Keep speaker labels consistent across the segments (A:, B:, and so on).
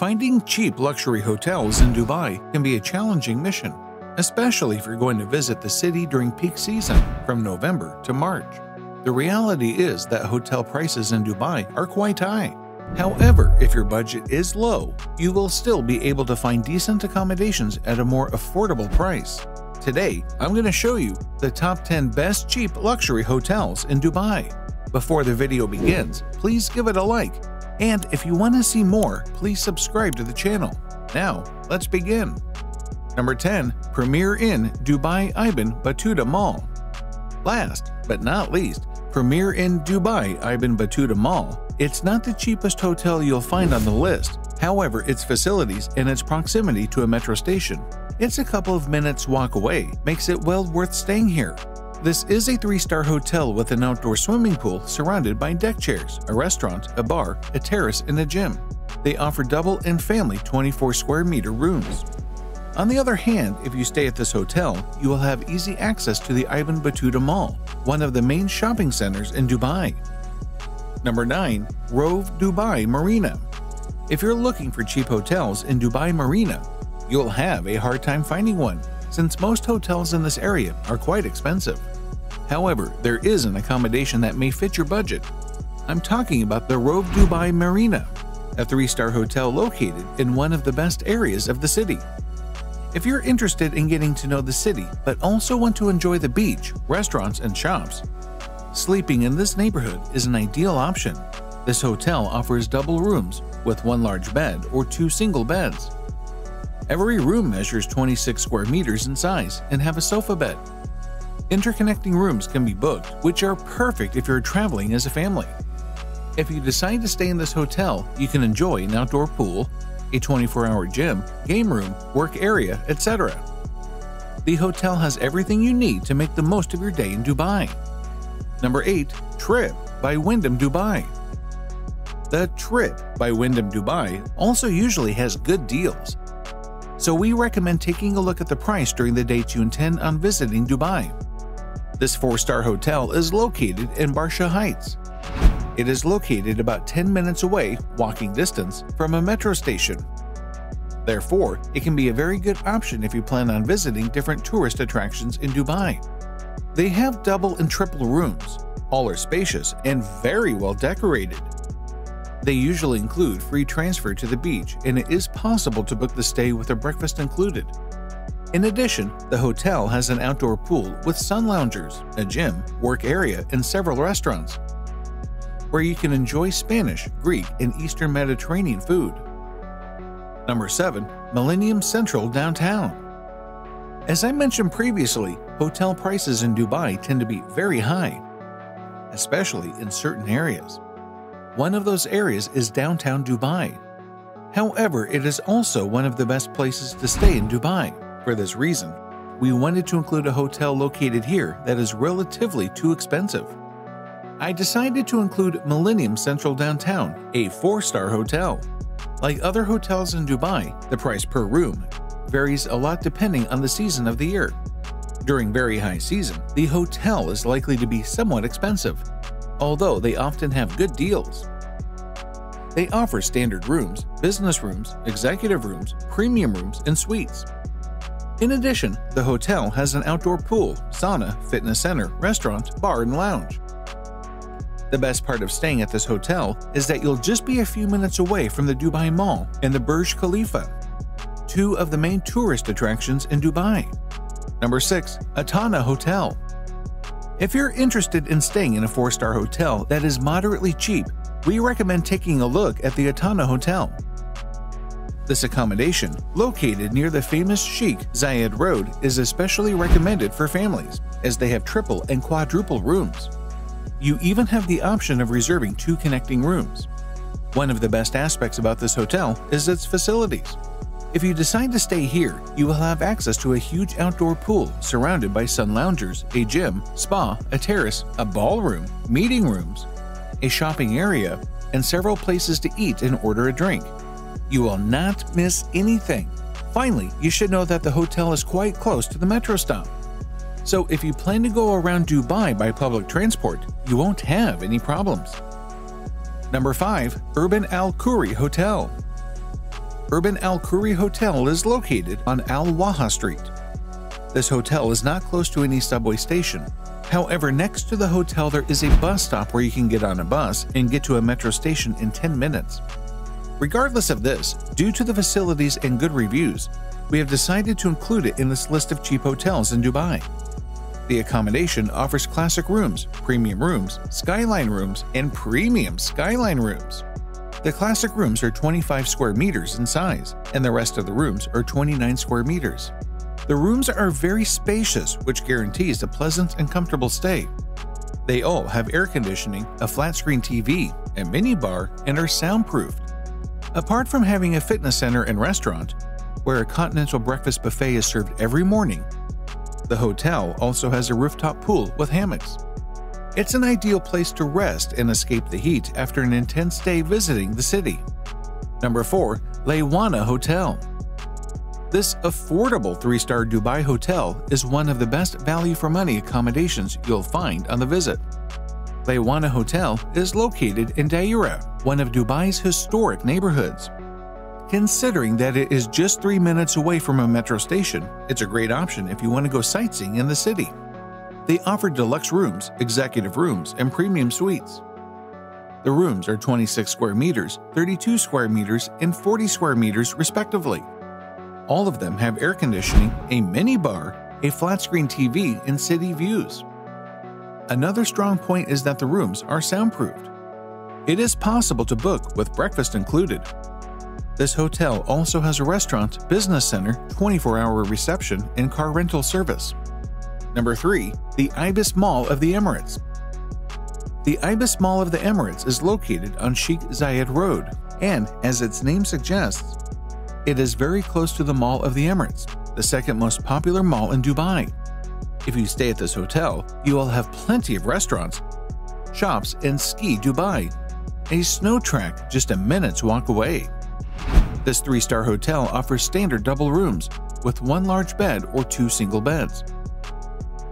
A: Finding cheap luxury hotels in Dubai can be a challenging mission, especially if you're going to visit the city during peak season from November to March. The reality is that hotel prices in Dubai are quite high. However, if your budget is low, you will still be able to find decent accommodations at a more affordable price. Today, I'm going to show you the top 10 best cheap luxury hotels in Dubai. Before the video begins, please give it a like and if you want to see more, please subscribe to the channel. Now, let's begin. Number 10. Premier Inn Dubai Ibn Battuta Mall Last, but not least, Premier Inn Dubai Ibn Battuta Mall. It's not the cheapest hotel you'll find on the list. However, its facilities and its proximity to a metro station, it's a couple of minutes walk away, makes it well worth staying here. This is a three-star hotel with an outdoor swimming pool surrounded by deck chairs, a restaurant, a bar, a terrace, and a gym. They offer double and family 24 square meter rooms. On the other hand, if you stay at this hotel, you will have easy access to the Ibn Battuta Mall, one of the main shopping centers in Dubai. Number 9. Rove Dubai Marina If you're looking for cheap hotels in Dubai Marina, you'll have a hard time finding one since most hotels in this area are quite expensive. However, there is an accommodation that may fit your budget. I'm talking about the Rove Dubai Marina, a three-star hotel located in one of the best areas of the city. If you're interested in getting to know the city but also want to enjoy the beach, restaurants, and shops, sleeping in this neighborhood is an ideal option. This hotel offers double rooms with one large bed or two single beds. Every room measures 26 square meters in size and have a sofa bed. Interconnecting rooms can be booked, which are perfect if you're traveling as a family. If you decide to stay in this hotel, you can enjoy an outdoor pool, a 24-hour gym, game room, work area, etc. The hotel has everything you need to make the most of your day in Dubai. Number 8. Tryp by Wyndham Dubai The Tryp by Wyndham Dubai also usually has good deals, so we recommend taking a look at the price during the dates you intend on visiting Dubai. This four-star hotel is located in Barsha Heights. It is located about 10 minutes away, walking distance, from a metro station. Therefore, it can be a very good option if you plan on visiting different tourist attractions in Dubai. They have double and triple rooms. All are spacious and very well decorated. They usually include free transfer to the beach, and it is possible to book the stay with a breakfast included. In addition, the hotel has an outdoor pool with sun loungers, a gym, work area, and several restaurants, where you can enjoy Spanish, Greek, and Eastern Mediterranean food. Number 7. Millennium Central Downtown As I mentioned previously, hotel prices in Dubai tend to be very high, especially in certain areas. One of those areas is downtown Dubai. However, it is also one of the best places to stay in Dubai. For this reason, we wanted to include a hotel located here that is relatively too expensive. I decided to include Millennium Central Downtown, a four-star hotel. Like other hotels in Dubai, the price per room varies a lot depending on the season of the year. During very high season, the hotel is likely to be somewhat expensive, although they often have good deals. They offer standard rooms, business rooms, executive rooms, premium rooms, and suites. In addition, the hotel has an outdoor pool, sauna, fitness center, restaurant, bar, and lounge. The best part of staying at this hotel is that you'll just be a few minutes away from the Dubai Mall and the Burj Khalifa, two of the main tourist attractions in Dubai. Number 6. Atana Hotel if you're interested in staying in a four-star hotel that is moderately cheap, we recommend taking a look at the Atana Hotel. This accommodation, located near the famous Sheikh Zayed Road, is especially recommended for families, as they have triple and quadruple rooms. You even have the option of reserving two connecting rooms. One of the best aspects about this hotel is its facilities. If you decide to stay here, you will have access to a huge outdoor pool surrounded by sun loungers, a gym, spa, a terrace, a ballroom, meeting rooms, a shopping area, and several places to eat and order a drink. You will not miss anything. Finally, you should know that the hotel is quite close to the metro stop. So if you plan to go around Dubai by public transport, you won't have any problems. Number 5. Urban Al Khoory Hotel Urban Al Khoory Hotel is located on Al Waha Street. This hotel is not close to any subway station. However, next to the hotel there is a bus stop where you can get on a bus and get to a metro station in 10 minutes. Regardless of this, due to the facilities and good reviews, we have decided to include it in this list of cheap hotels in Dubai. The accommodation offers classic rooms, premium rooms, skyline rooms, and premium skyline rooms. The classic rooms are 25 square meters in size, and the rest of the rooms are 29 square meters. The rooms are very spacious, which guarantees a pleasant and comfortable stay. They all have air conditioning, a flat screen TV, a mini bar, and are soundproofed. Apart from having a fitness center and restaurant, where a continental breakfast buffet is served every morning, the hotel also has a rooftop pool with hammocks. It's an ideal place to rest and escape the heat after an intense day visiting the city. Number 4. Le Wana Hotel This affordable three-star Dubai hotel is one of the best value-for-money accommodations you'll find on the visit. Le Wana Hotel is located in Deira, one of Dubai's historic neighborhoods. Considering that it is just three minutes away from a metro station, it's a great option if you want to go sightseeing in the city. They offer deluxe rooms, executive rooms, and premium suites. The rooms are 26 square meters, 32 square meters, and 40 square meters respectively. All of them have air conditioning, a mini bar, a flat screen TV, and city views. Another strong point is that the rooms are soundproofed. It is possible to book with breakfast included, this hotel also has a restaurant, business center, 24-hour reception, and car rental service. Number 3. The Ibis Mall of the Emirates The Ibis Mall of the Emirates is located on Sheikh Zayed Road, and, as its name suggests, it is very close to the Mall of the Emirates, the second most popular mall in Dubai. If you stay at this hotel, you will have plenty of restaurants, shops, and Ski Dubai, a snow track just a minute's walk away. This three star hotel offers standard double rooms with one large bed or two single beds.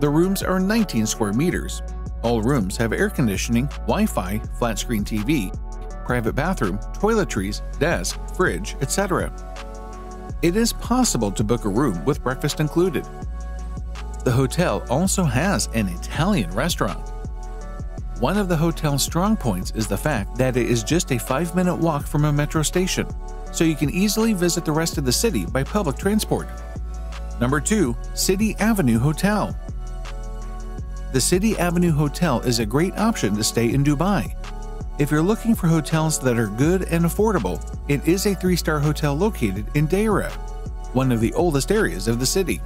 A: The rooms are 19 square meters. All rooms have air conditioning, Wi Fi, flat screen TV, private bathroom, toiletries, desk, fridge, etc. It is possible to book a room with breakfast included. The hotel also has an Italian restaurant. One of the hotel's strong points is the fact that it is just a 5 minute walk from a metro station so you can easily visit the rest of the city by public transport. Number 2. City Avenue Hotel The City Avenue Hotel is a great option to stay in Dubai. If you're looking for hotels that are good and affordable, it is a three-star hotel located in Deira, one of the oldest areas of the city.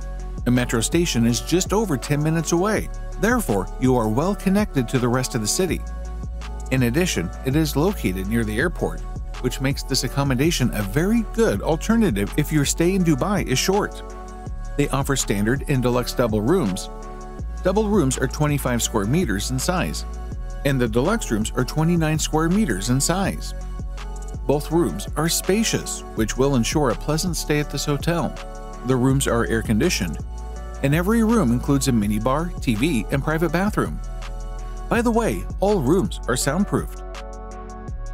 A: A metro station is just over 10 minutes away, therefore you are well connected to the rest of the city. In addition, it is located near the airport, which makes this accommodation a very good alternative if your stay in Dubai is short. They offer standard and deluxe double rooms. Double rooms are 25 square meters in size, and the deluxe rooms are 29 square meters in size. Both rooms are spacious, which will ensure a pleasant stay at this hotel. The rooms are air conditioned, and every room includes a minibar, TV, and private bathroom. By the way, all rooms are soundproofed.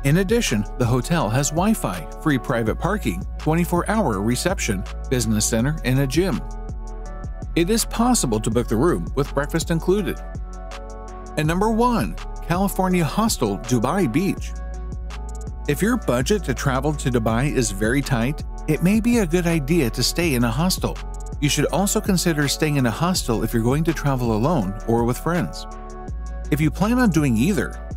A: In addition, the hotel has Wi Fi, free private parking, 24 hour reception, business center, and a gym. It is possible to book the room with breakfast included. And number 1. California Hostel Dubai Beach. If your budget to travel to Dubai is very tight, it may be a good idea to stay in a hostel. You should also consider staying in a hostel if you're going to travel alone or with friends. If you plan on doing either,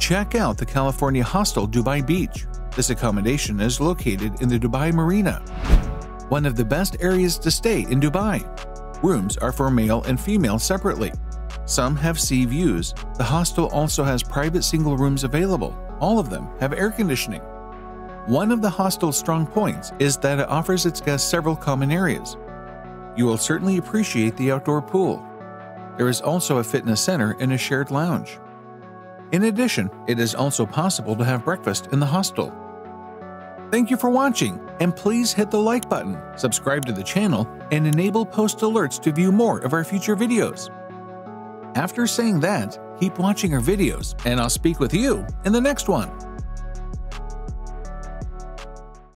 A: Check out the California Hostel Dubai Beach. This accommodation is located in the Dubai Marina, one of the best areas to stay in Dubai. Rooms are for male and female separately. Some have sea views. The hostel also has private single rooms available. All of them have air conditioning. One of the hostel's strong points is that it offers its guests several common areas. You will certainly appreciate the outdoor pool. There is also a fitness center and a shared lounge. In addition, it is also possible to have breakfast in the hostel. Thank you for watching, and please hit the like button, subscribe to the channel, and enable post alerts to view more of our future videos. After saying that, keep watching our videos, and I'll speak with you in the next one.